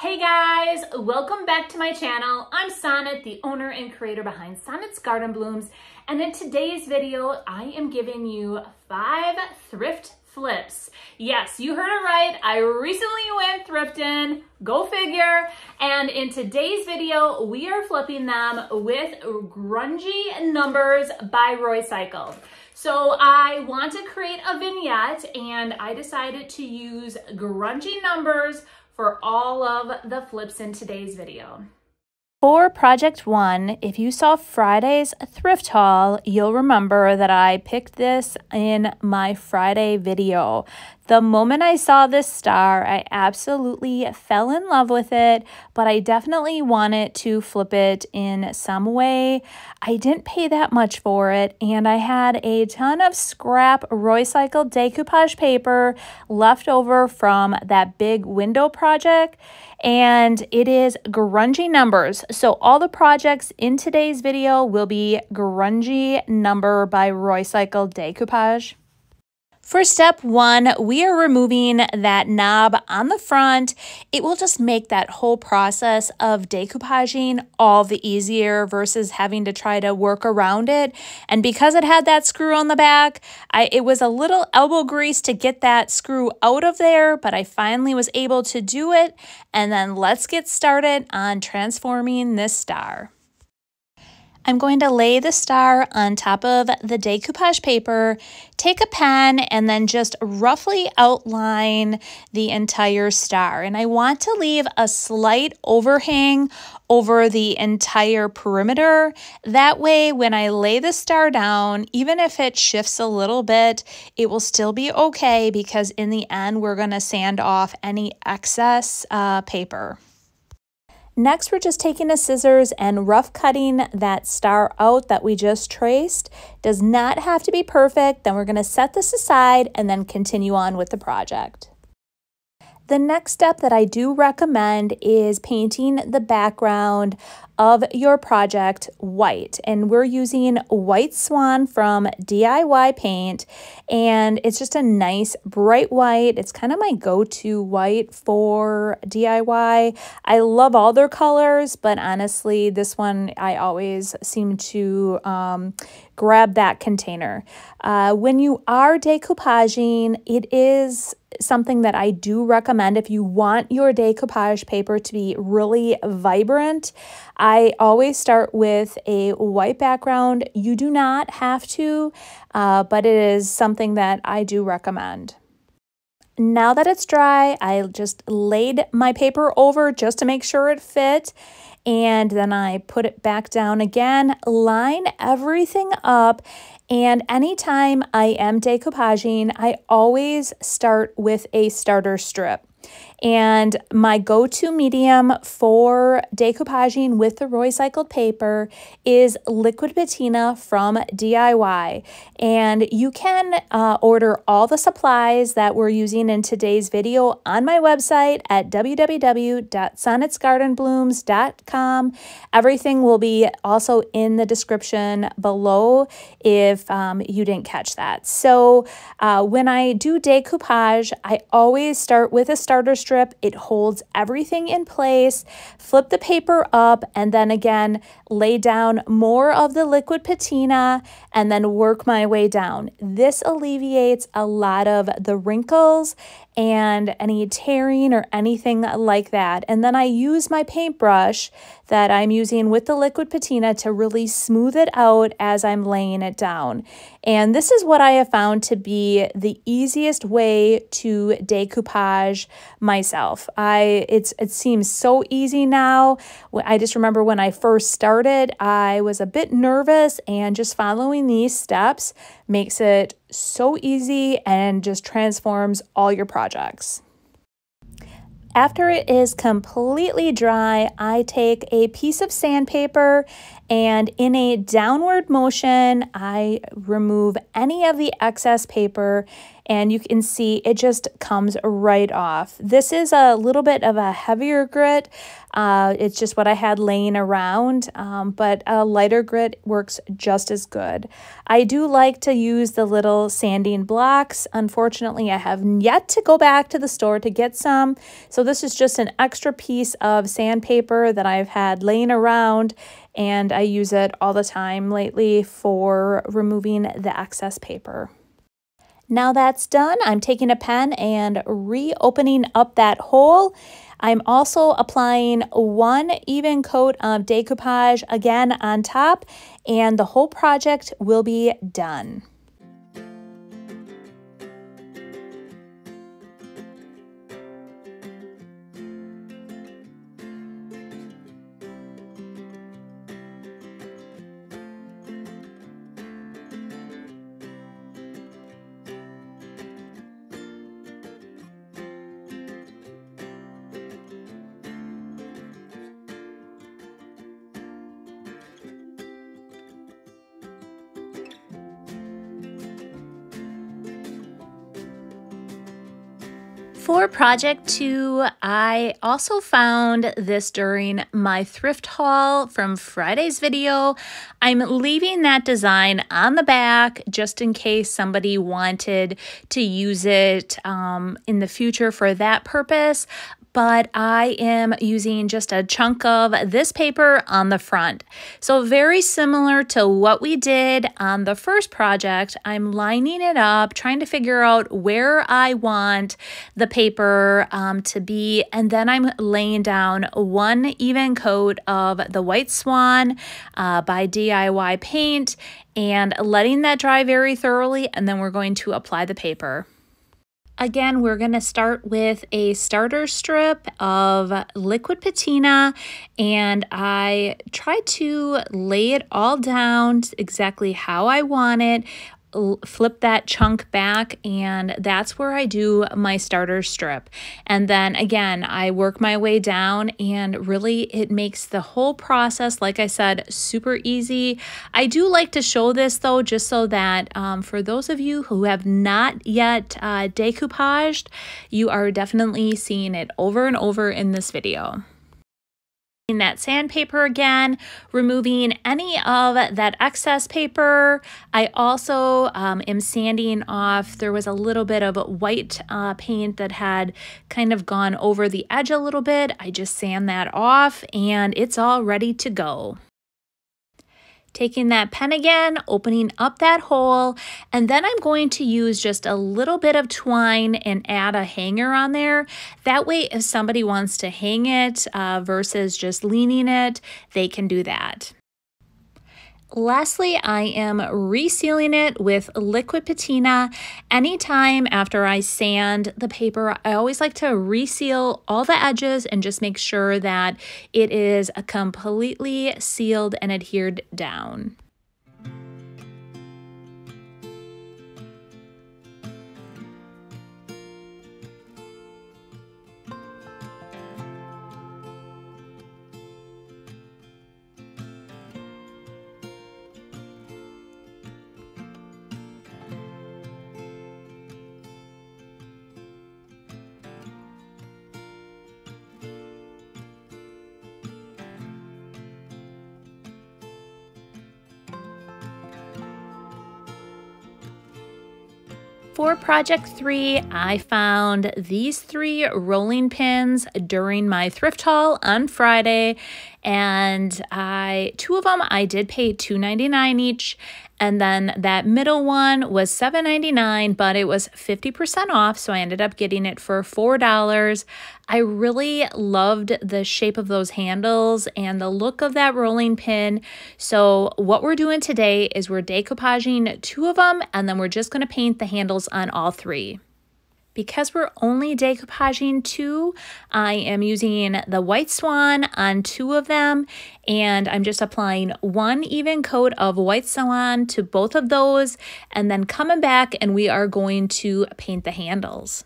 Hey guys, welcome back to my channel. I'm Sonnet, the owner and creator behind Sonnet's Garden Blooms. And in today's video, I am giving you five thrift flips. Yes, you heard it right. I recently went thrifting, go figure. And in today's video, we are flipping them with grungy numbers by Roycycled. So I want to create a vignette and I decided to use grungy numbers for all of the flips in today's video. For Project One, if you saw Friday's thrift haul, you'll remember that I picked this in my Friday video. The moment I saw this star, I absolutely fell in love with it, but I definitely wanted to flip it in some way. I didn't pay that much for it, and I had a ton of scrap Roycycled decoupage paper left over from that big window project, and it is grungy numbers. So all the projects in today's video will be grungy number by Roycycled decoupage. For step one, we are removing that knob on the front. It will just make that whole process of decoupaging all the easier versus having to try to work around it. And because it had that screw on the back, I, it was a little elbow grease to get that screw out of there, but I finally was able to do it. And then let's get started on transforming this star. I'm going to lay the star on top of the decoupage paper, take a pen, and then just roughly outline the entire star. And I want to leave a slight overhang over the entire perimeter. That way, when I lay the star down, even if it shifts a little bit, it will still be okay because in the end, we're going to sand off any excess uh, paper. Next, we're just taking a scissors and rough cutting that star out that we just traced. Does not have to be perfect. Then we're going to set this aside and then continue on with the project. The next step that I do recommend is painting the background of your project white. And we're using White Swan from DIY Paint. And it's just a nice bright white. It's kind of my go-to white for DIY. I love all their colors, but honestly, this one I always seem to um, grab that container. Uh, when you are decoupaging, it is something that I do recommend if you want your decoupage paper to be really vibrant. I always start with a white background. You do not have to, uh, but it is something that I do recommend. Now that it's dry, I just laid my paper over just to make sure it fit and then I put it back down again, line everything up. And anytime I am decoupaging, I always start with a starter strip. And my go-to medium for decoupaging with the Roycycled paper is Liquid Patina from DIY. And you can uh, order all the supplies that we're using in today's video on my website at www.sonnetsgardenblooms.com. Everything will be also in the description below if um, you didn't catch that. So uh, when I do decoupage, I always start with a starter strip strip. It holds everything in place. Flip the paper up and then again, lay down more of the liquid patina and then work my way down. This alleviates a lot of the wrinkles and any tearing or anything like that. And then I use my paintbrush that I'm using with the liquid patina to really smooth it out as I'm laying it down. And this is what I have found to be the easiest way to decoupage myself. I it's it seems so easy now. I just remember when I first started, I was a bit nervous and just following these steps makes it so easy and just transforms all your projects. After it is completely dry, I take a piece of sandpaper and in a downward motion, I remove any of the excess paper and you can see it just comes right off. This is a little bit of a heavier grit. Uh, it's just what I had laying around, um, but a lighter grit works just as good. I do like to use the little sanding blocks. Unfortunately, I have yet to go back to the store to get some, so this is just an extra piece of sandpaper that I've had laying around and I use it all the time lately for removing the excess paper. Now that's done, I'm taking a pen and reopening up that hole. I'm also applying one even coat of decoupage again on top and the whole project will be done. Project two, I also found this during my thrift haul from Friday's video. I'm leaving that design on the back just in case somebody wanted to use it um, in the future for that purpose but I am using just a chunk of this paper on the front. So very similar to what we did on the first project, I'm lining it up, trying to figure out where I want the paper um, to be, and then I'm laying down one even coat of the White Swan uh, by DIY Paint and letting that dry very thoroughly, and then we're going to apply the paper. Again, we're going to start with a starter strip of liquid patina and I try to lay it all down exactly how I want it flip that chunk back and that's where I do my starter strip. And then again, I work my way down and really it makes the whole process, like I said, super easy. I do like to show this though, just so that um, for those of you who have not yet uh, decoupaged, you are definitely seeing it over and over in this video that sandpaper again, removing any of that excess paper. I also um, am sanding off, there was a little bit of white uh, paint that had kind of gone over the edge a little bit. I just sand that off and it's all ready to go taking that pen again, opening up that hole, and then I'm going to use just a little bit of twine and add a hanger on there. That way, if somebody wants to hang it uh, versus just leaning it, they can do that. Lastly, I am resealing it with liquid patina. Anytime after I sand the paper, I always like to reseal all the edges and just make sure that it is completely sealed and adhered down. Project three, I found these three rolling pins during my thrift haul on Friday. And I two of them I did pay $2.99 each. And then that middle one was $7.99, but it was 50% off. So I ended up getting it for $4. I really loved the shape of those handles and the look of that rolling pin. So what we're doing today is we're decoupaging two of them and then we're just going to paint the handles on all three. Because we're only decoupaging two, I am using the White Swan on two of them, and I'm just applying one even coat of White Swan to both of those, and then coming back and we are going to paint the handles.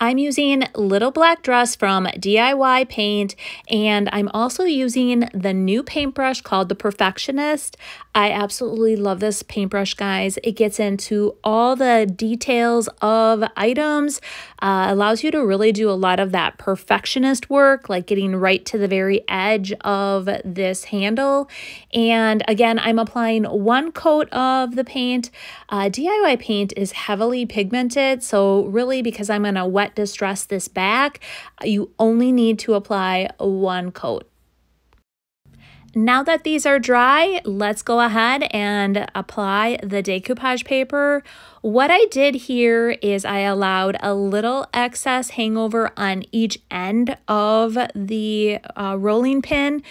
I'm using Little Black Dress from DIY Paint, and I'm also using the new paintbrush called the Perfectionist. I absolutely love this paintbrush, guys. It gets into all the details of items, uh, allows you to really do a lot of that perfectionist work, like getting right to the very edge of this handle. And again, I'm applying one coat of the paint. Uh, DIY paint is heavily pigmented, so really because I'm going to wet distress this back, you only need to apply one coat. Now that these are dry, let's go ahead and apply the decoupage paper. What I did here is I allowed a little excess hangover on each end of the uh, rolling pin.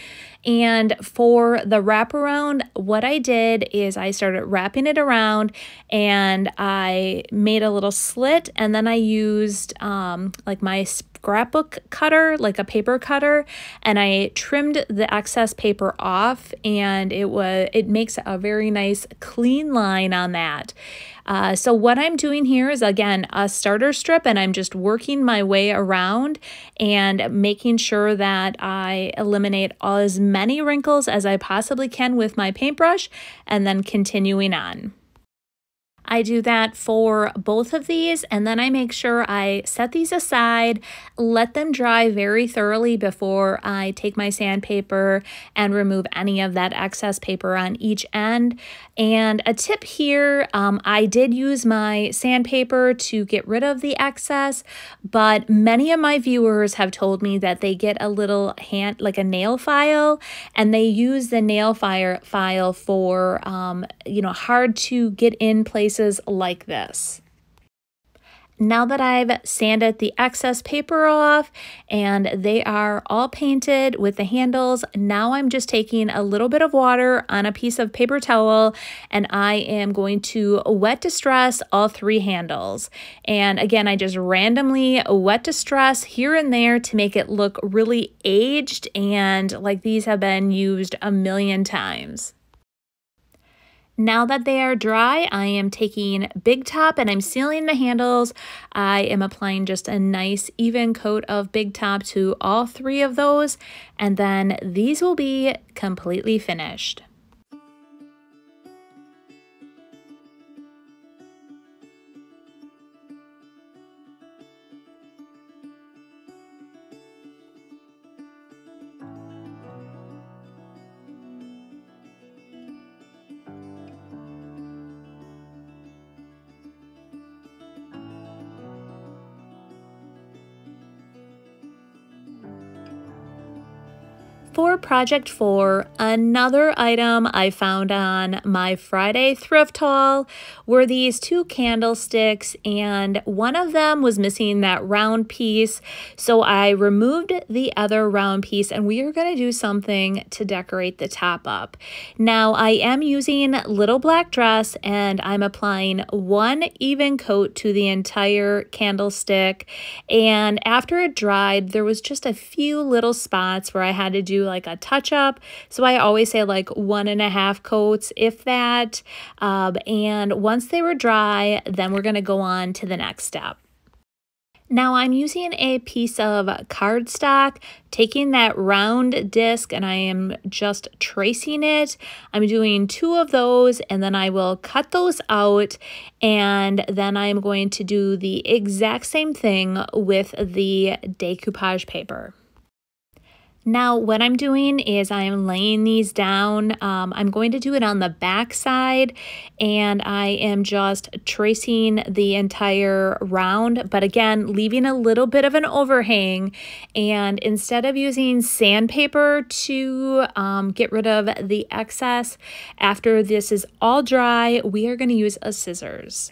And for the wraparound, what I did is I started wrapping it around and I made a little slit and then I used um, like my scrapbook cutter, like a paper cutter, and I trimmed the excess paper off and it was it makes a very nice clean line on that. Uh, so what I'm doing here is again a starter strip and I'm just working my way around and making sure that I eliminate as many wrinkles as I possibly can with my paintbrush and then continuing on. I do that for both of these and then I make sure I set these aside, let them dry very thoroughly before I take my sandpaper and remove any of that excess paper on each end. And a tip here, um, I did use my sandpaper to get rid of the excess, but many of my viewers have told me that they get a little hand, like a nail file, and they use the nail fire file for, um, you know, hard to get in places like this. Now that I've sanded the excess paper off and they are all painted with the handles, now I'm just taking a little bit of water on a piece of paper towel and I am going to wet distress all three handles. And again, I just randomly wet distress here and there to make it look really aged and like these have been used a million times. Now that they are dry, I am taking Big Top and I'm sealing the handles. I am applying just a nice even coat of Big Top to all three of those, and then these will be completely finished. Project for another item I found on my Friday thrift haul were these two candlesticks, and one of them was missing that round piece. So I removed the other round piece, and we are going to do something to decorate the top up. Now, I am using Little Black Dress, and I'm applying one even coat to the entire candlestick. And after it dried, there was just a few little spots where I had to do like a touch up. So I always say like one and a half coats, if that. Um, and once they were dry, then we're going to go on to the next step. Now I'm using a piece of cardstock, taking that round disc and I am just tracing it. I'm doing two of those and then I will cut those out and then I'm going to do the exact same thing with the decoupage paper. Now, what I'm doing is I'm laying these down. Um, I'm going to do it on the back side and I am just tracing the entire round, but again, leaving a little bit of an overhang. And instead of using sandpaper to um, get rid of the excess, after this is all dry, we are going to use a scissors.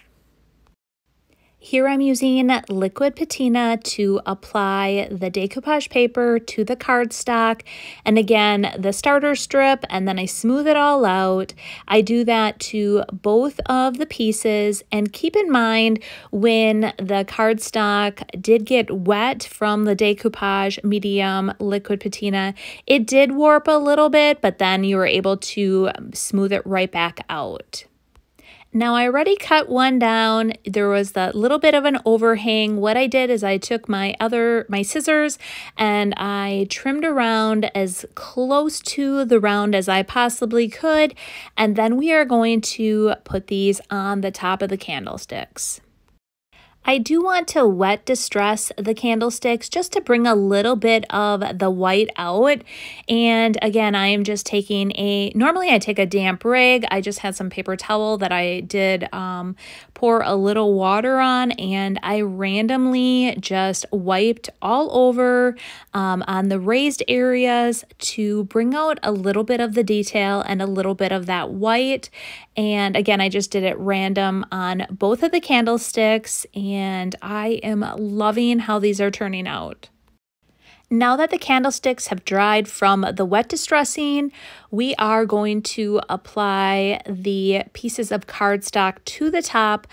Here I'm using liquid patina to apply the decoupage paper to the cardstock and again the starter strip and then I smooth it all out. I do that to both of the pieces and keep in mind when the cardstock did get wet from the decoupage medium liquid patina, it did warp a little bit but then you were able to smooth it right back out. Now I already cut one down. There was that little bit of an overhang. What I did is I took my other, my scissors and I trimmed around as close to the round as I possibly could. And then we are going to put these on the top of the candlesticks. I do want to wet distress the candlesticks just to bring a little bit of the white out. And again, I am just taking a, normally I take a damp rag. I just had some paper towel that I did um, pour a little water on and I randomly just wiped all over um, on the raised areas to bring out a little bit of the detail and a little bit of that white. And again, I just did it random on both of the candlesticks and I am loving how these are turning out. Now that the candlesticks have dried from the wet distressing, we are going to apply the pieces of cardstock to the top.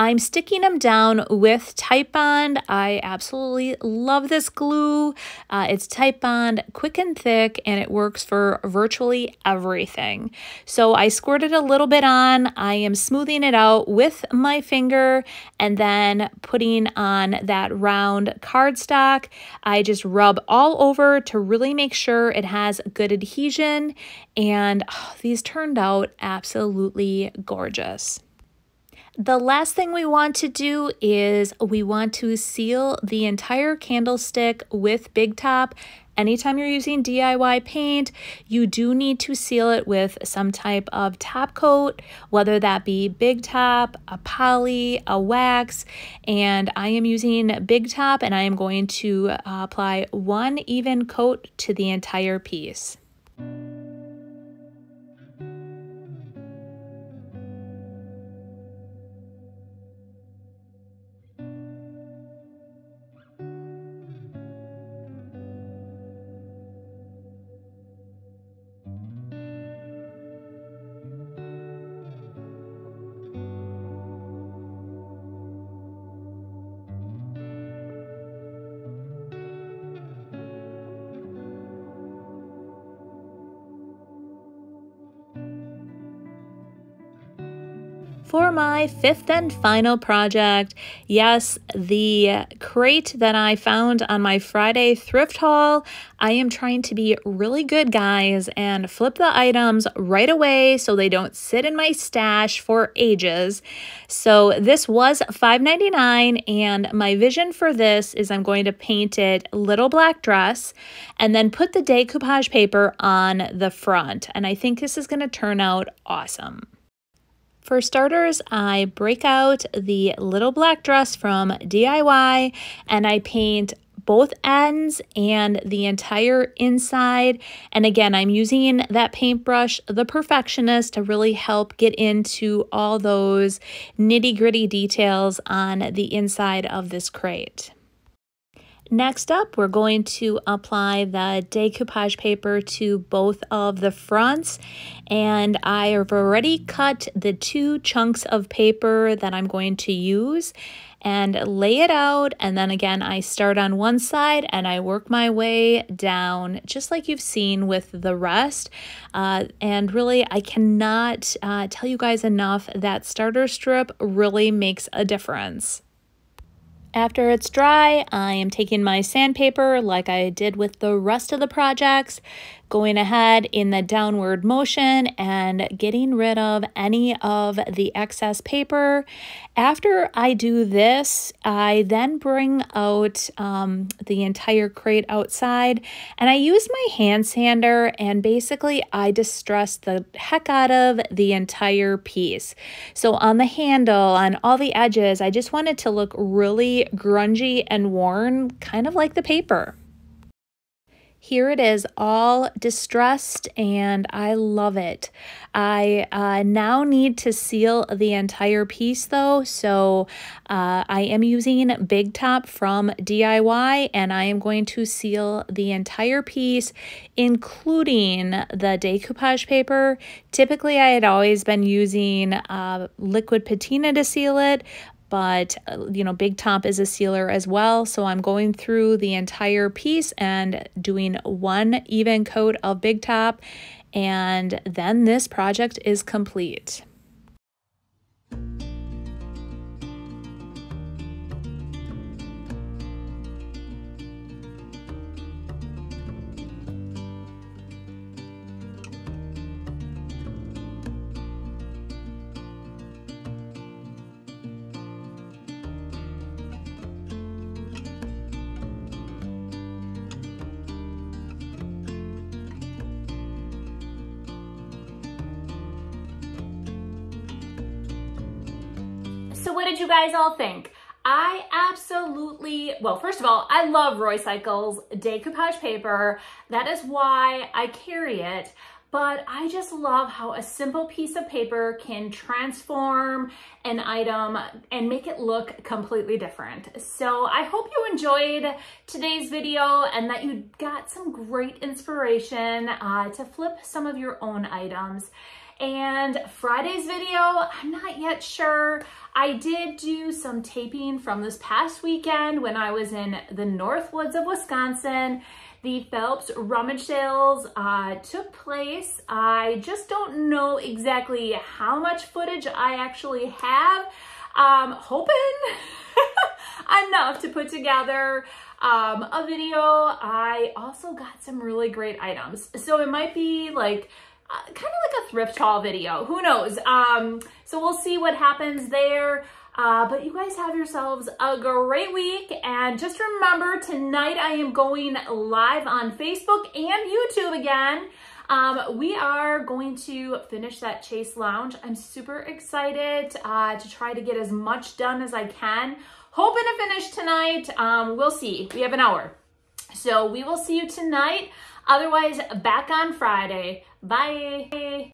I'm sticking them down with Titebond. I absolutely love this glue. Uh, it's Bond, quick and thick, and it works for virtually everything. So I squirted a little bit on. I am smoothing it out with my finger and then putting on that round cardstock. I just rub all over to really make sure it has good adhesion and oh, these turned out absolutely gorgeous. The last thing we want to do is we want to seal the entire candlestick with Big Top. Anytime you're using DIY paint, you do need to seal it with some type of top coat, whether that be Big Top, a poly, a wax, and I am using Big Top and I am going to apply one even coat to the entire piece. For my fifth and final project. Yes, the crate that I found on my Friday thrift haul. I am trying to be really good, guys, and flip the items right away so they don't sit in my stash for ages. So this was $5.99, and my vision for this is I'm going to paint it little black dress and then put the decoupage paper on the front. And I think this is going to turn out awesome. For starters, I break out the little black dress from DIY and I paint both ends and the entire inside. And again, I'm using that paintbrush, the Perfectionist, to really help get into all those nitty gritty details on the inside of this crate. Next up, we're going to apply the decoupage paper to both of the fronts. And I have already cut the two chunks of paper that I'm going to use and lay it out. And then again, I start on one side and I work my way down, just like you've seen with the rest. Uh, and really, I cannot uh, tell you guys enough that starter strip really makes a difference. After it's dry, I am taking my sandpaper like I did with the rest of the projects, going ahead in the downward motion and getting rid of any of the excess paper. After I do this, I then bring out um, the entire crate outside and I use my hand sander and basically I distress the heck out of the entire piece. So on the handle, on all the edges, I just want it to look really grungy and worn, kind of like the paper. Here it is, all distressed, and I love it. I uh, now need to seal the entire piece though, so uh, I am using Big Top from DIY, and I am going to seal the entire piece, including the decoupage paper. Typically, I had always been using uh, liquid patina to seal it, but uh, you know Big Top is a sealer as well so I'm going through the entire piece and doing one even coat of Big Top and then this project is complete. Guys all think? I absolutely, well, first of all, I love Roycycled decoupage paper. That is why I carry it but I just love how a simple piece of paper can transform an item and make it look completely different. So I hope you enjoyed today's video and that you got some great inspiration uh, to flip some of your own items. And Friday's video, I'm not yet sure. I did do some taping from this past weekend when I was in the North Woods of Wisconsin the Phelps rummage sales uh, took place. I just don't know exactly how much footage I actually have. Um, hoping enough to put together um, a video. I also got some really great items. So it might be like uh, kind of like a thrift haul video. Who knows? Um, so we'll see what happens there. Uh, but you guys have yourselves a great week. And just remember, tonight I am going live on Facebook and YouTube again. Um, we are going to finish that Chase Lounge. I'm super excited uh, to try to get as much done as I can. Hoping to finish tonight. Um, we'll see. We have an hour. So we will see you tonight. Otherwise, back on Friday. Bye.